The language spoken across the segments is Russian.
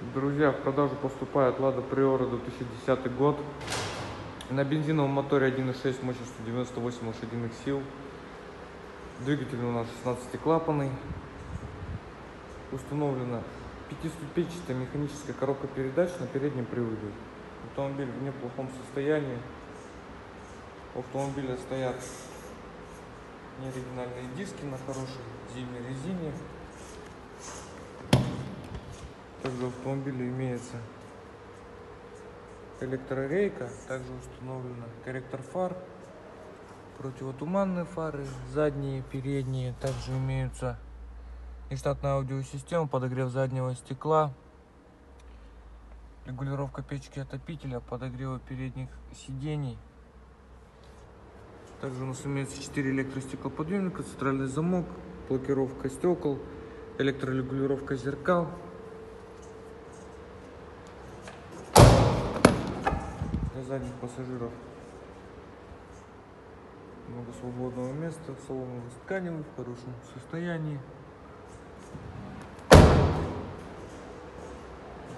Друзья, в продажу поступает Лада Приора 2010 год. На бензиновом моторе 1.6 мощностью 98 лошадиных сил. Двигатель у нас 16-клапанный. Установлена пятиступенчатая механическая коробка передач на переднем приводе. Автомобиль в неплохом состоянии. У автомобиля стоят неоригинальные диски на хорошей зимней резине. Также в автомобиле имеется электрорейка, также установлена корректор фар, противотуманные фары, задние, передние, также имеются и штатная аудиосистема, подогрев заднего стекла, регулировка печки отопителя, подогрева передних сидений. Также у нас имеется 4 электростеклоподъемника, центральный замок, блокировка стекол, электрорегулировка зеркал. Для задних пассажиров много свободного места, салон тканевый в хорошем состоянии.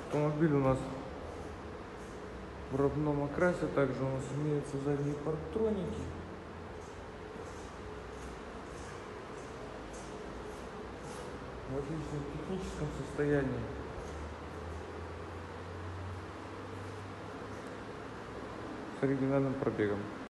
Автомобиль у нас в родном окрасе, также у нас имеются задние парктроники. В отличном техническом состоянии. Оригинальным пробегом.